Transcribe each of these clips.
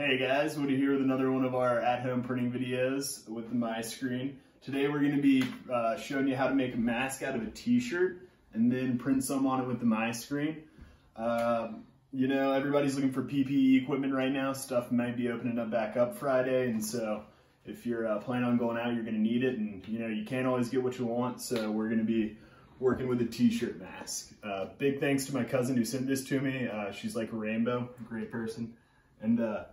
Hey guys, Woody here with another one of our at-home printing videos with the MiScreen. Today we're going to be uh, showing you how to make a mask out of a t-shirt and then print some on it with the MiScreen. Uh, you know, everybody's looking for PPE equipment right now. Stuff might be opening up back up Friday, and so if you're uh, planning on going out, you're going to need it, and you know, you can't always get what you want, so we're going to be working with a t-shirt mask. Uh, big thanks to my cousin who sent this to me. Uh, she's like a rainbow, great person. And uh,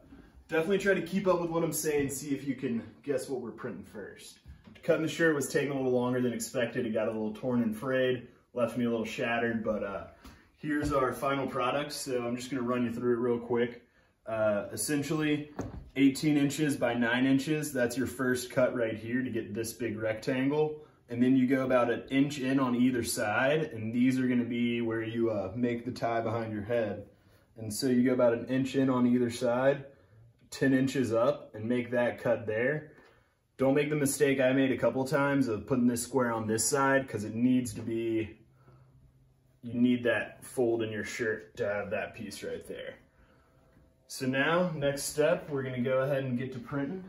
Definitely try to keep up with what I'm saying, see if you can guess what we're printing first. Cutting the shirt was taking a little longer than expected. It got a little torn and frayed, left me a little shattered, but uh, here's our final product. So I'm just gonna run you through it real quick. Uh, essentially 18 inches by nine inches. That's your first cut right here to get this big rectangle. And then you go about an inch in on either side. And these are gonna be where you uh, make the tie behind your head. And so you go about an inch in on either side 10 inches up and make that cut there. Don't make the mistake I made a couple times of putting this square on this side because it needs to be, you need that fold in your shirt to have that piece right there. So now, next step, we're gonna go ahead and get to printing.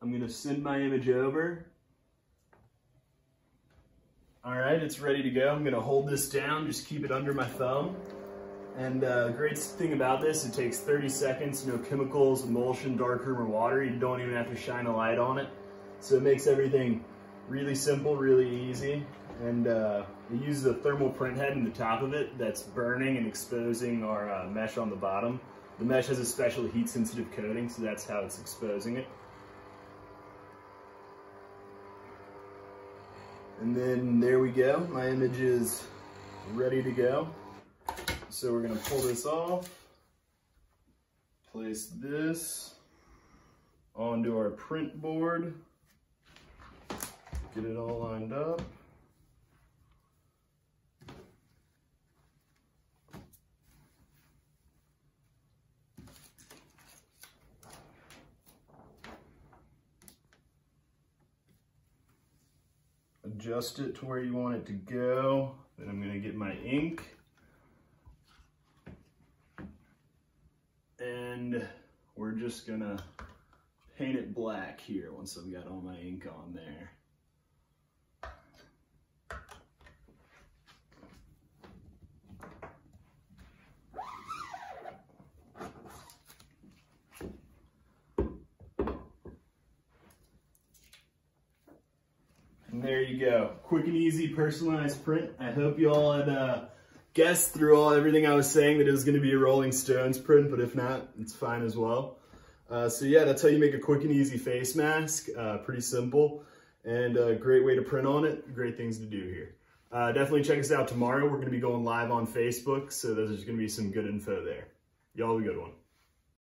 I'm gonna send my image over. All right, it's ready to go. I'm gonna hold this down, just keep it under my thumb. And uh, great thing about this, it takes 30 seconds, no chemicals, emulsion, darkroom, or water. You don't even have to shine a light on it. So it makes everything really simple, really easy. And uh, it uses a thermal print head in the top of it that's burning and exposing our uh, mesh on the bottom. The mesh has a special heat sensitive coating, so that's how it's exposing it. And then there we go. My image is ready to go. So we're gonna pull this off, place this onto our print board, get it all lined up. Adjust it to where you want it to go. Then I'm gonna get my ink. And we're just gonna paint it black here once I've got all my ink on there. And there you go. Quick and easy personalized print. I hope you all had uh, guessed through all everything I was saying that it was going to be a Rolling Stones print, but if not, it's fine as well. Uh, so yeah, that's how you make a quick and easy face mask. Uh, pretty simple and a great way to print on it. Great things to do here. Uh, definitely check us out tomorrow. We're going to be going live on Facebook, so there's going to be some good info there. Y'all have a good one.